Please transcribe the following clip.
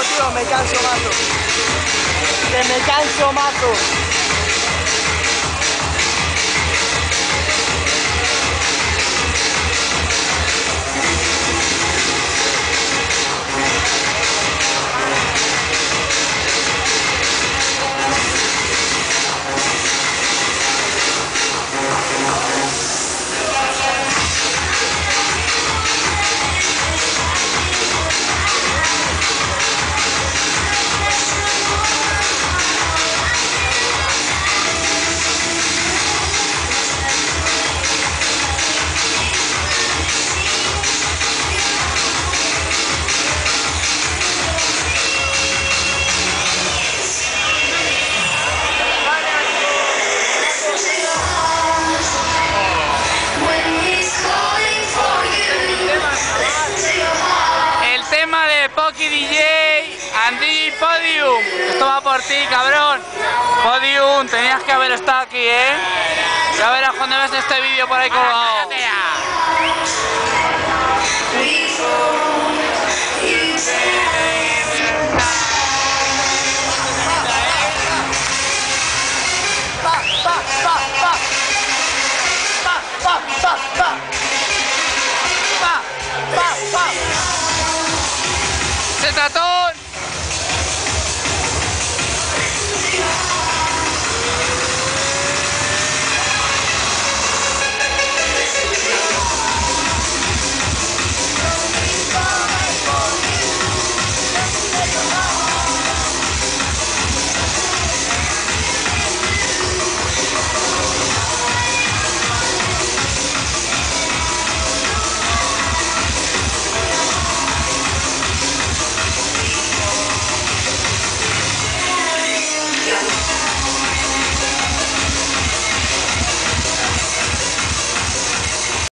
tío, me canso mazo. Que me canso mazo. Poki DJ and DJ Podium. Esto va por ti, cabrón. Podium, tenías que haber estado aquí, ¿eh? Ya verás cuando ves este vídeo por ahí colgado. Satu.